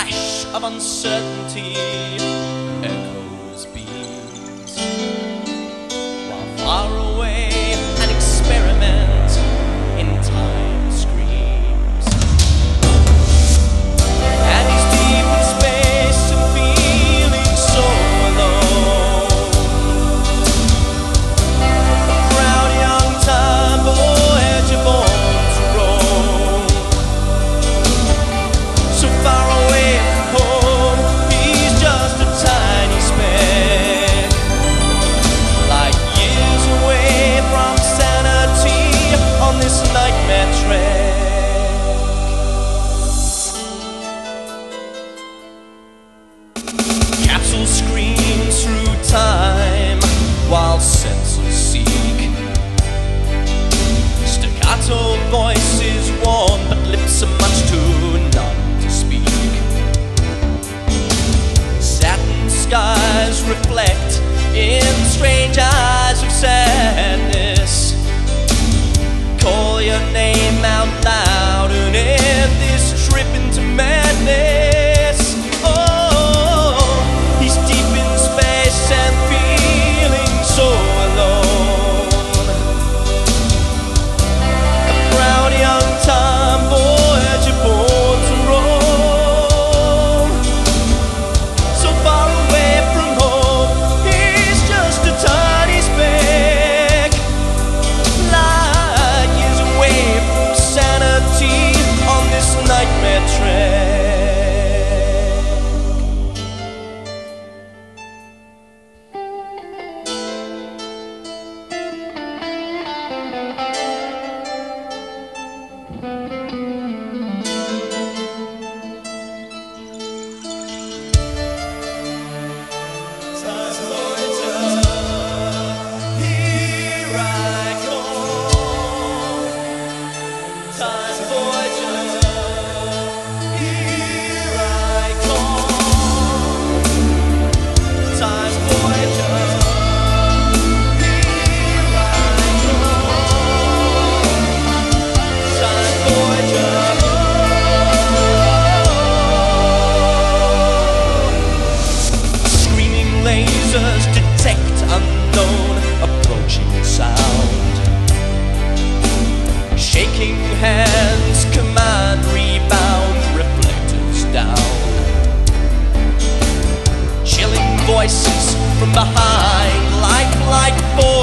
flash of uncertainty. like four.